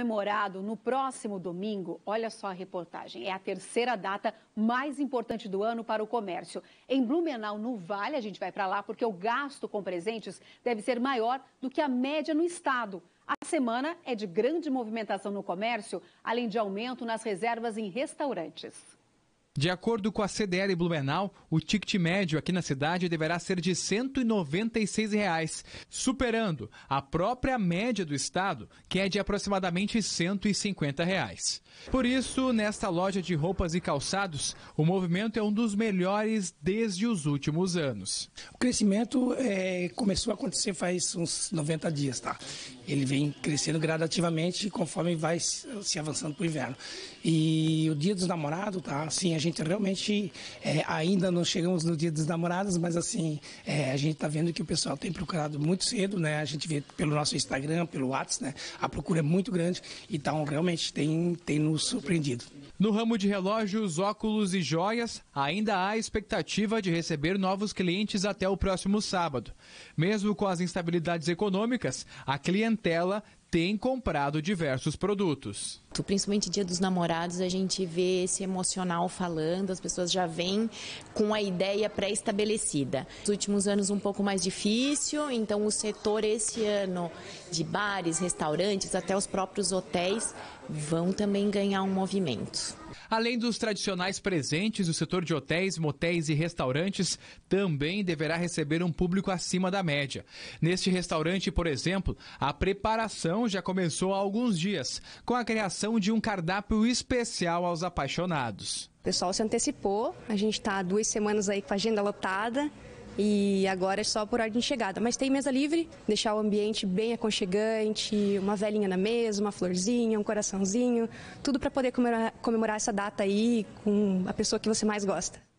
comemorado no próximo domingo, olha só a reportagem, é a terceira data mais importante do ano para o comércio. Em Blumenau, no Vale, a gente vai para lá porque o gasto com presentes deve ser maior do que a média no estado. A semana é de grande movimentação no comércio, além de aumento nas reservas em restaurantes. De acordo com a CDL Blumenau, o ticket médio aqui na cidade deverá ser de 196 reais, superando a própria média do estado, que é de aproximadamente 150 reais. Por isso, nesta loja de roupas e calçados, o movimento é um dos melhores desde os últimos anos. O crescimento é, começou a acontecer faz uns 90 dias, tá? Ele vem crescendo gradativamente conforme vai se avançando para o inverno. E o Dia dos Namorados, tá? Assim, a gente realmente é, ainda não chegamos no Dia dos Namorados, mas assim, é, a gente está vendo que o pessoal tem procurado muito cedo, né? A gente vê pelo nosso Instagram, pelo WhatsApp, né? A procura é muito grande, então realmente tem, tem nos surpreendido. No ramo de relógios, óculos e joias, ainda há expectativa de receber novos clientes até o próximo sábado. Mesmo com as instabilidades econômicas, a clientela tem comprado diversos produtos. Principalmente dia dos namorados, a gente vê esse emocional falando, as pessoas já vêm com a ideia pré-estabelecida. Nos últimos anos um pouco mais difícil, então o setor esse ano de bares, restaurantes, até os próprios hotéis vão também ganhar um movimento. Além dos tradicionais presentes, o setor de hotéis, motéis e restaurantes também deverá receber um público acima da média. Neste restaurante, por exemplo, a preparação já começou há alguns dias, com a criação de um cardápio especial aos apaixonados. O pessoal se antecipou, a gente está duas semanas aí com a agenda lotada e agora é só por ordem de chegada. Mas tem mesa livre, deixar o ambiente bem aconchegante, uma velhinha na mesa, uma florzinha, um coraçãozinho, tudo para poder comemorar essa data aí com a pessoa que você mais gosta.